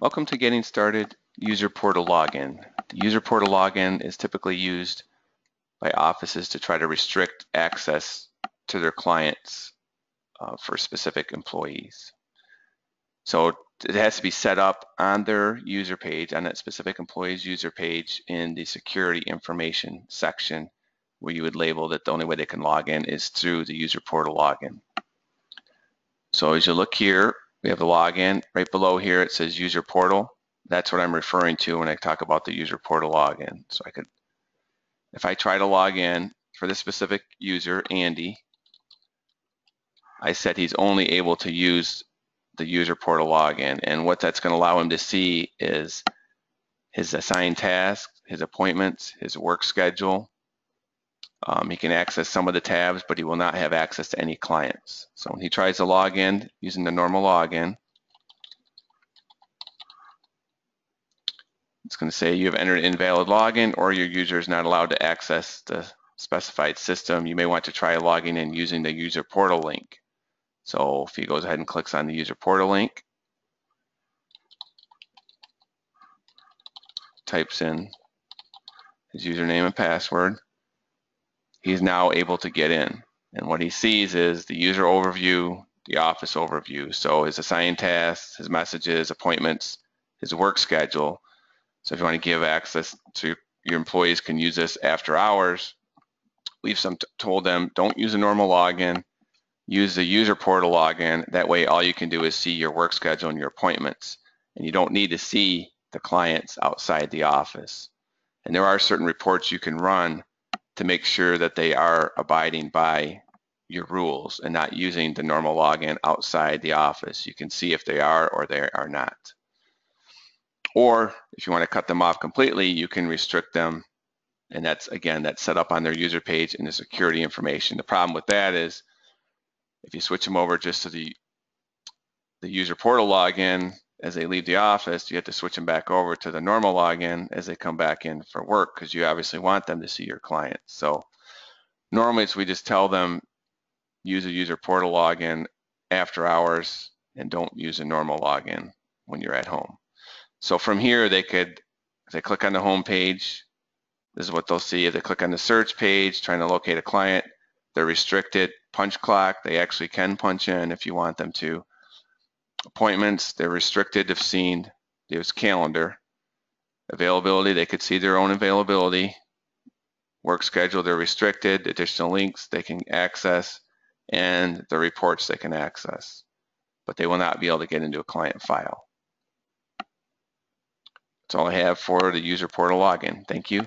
Welcome to Getting Started User Portal Login. The User Portal Login is typically used by offices to try to restrict access to their clients uh, for specific employees. So it has to be set up on their user page, on that specific employee's user page in the security information section where you would label that the only way they can log in is through the user portal login. So as you look here, we have the login. Right below here it says user portal. That's what I'm referring to when I talk about the user portal login. So I could, if I try to log in for this specific user, Andy, I said he's only able to use the user portal login. And what that's going to allow him to see is his assigned tasks, his appointments, his work schedule. Um, he can access some of the tabs, but he will not have access to any clients. So when he tries to log in using the normal login, it's going to say you have entered invalid login or your user is not allowed to access the specified system. You may want to try logging in using the user portal link. So if he goes ahead and clicks on the user portal link, types in his username and password, he's now able to get in. And what he sees is the user overview, the office overview. So his assigned tasks, his messages, appointments, his work schedule. So if you want to give access to your employees can use this after hours, we've some told them don't use a normal login, use the user portal login. That way, all you can do is see your work schedule and your appointments, and you don't need to see the clients outside the office. And there are certain reports you can run to make sure that they are abiding by your rules and not using the normal login outside the office. You can see if they are or they are not. Or if you want to cut them off completely, you can restrict them. And that's, again, that's set up on their user page in the security information. The problem with that is if you switch them over just to the, the user portal login as they leave the office, you have to switch them back over to the normal login as they come back in for work because you obviously want them to see your clients. So normally we just tell them use a user portal login after hours and don't use a normal login when you're at home. So from here they could, if they click on the home page, this is what they'll see. If they click on the search page trying to locate a client, they're restricted. Punch clock, they actually can punch in if you want them to. Appointments, they're restricted if seen. There's calendar. Availability, they could see their own availability. Work schedule, they're restricted. Additional links they can access and the reports they can access. But they will not be able to get into a client file. That's all I have for the user portal login. Thank you.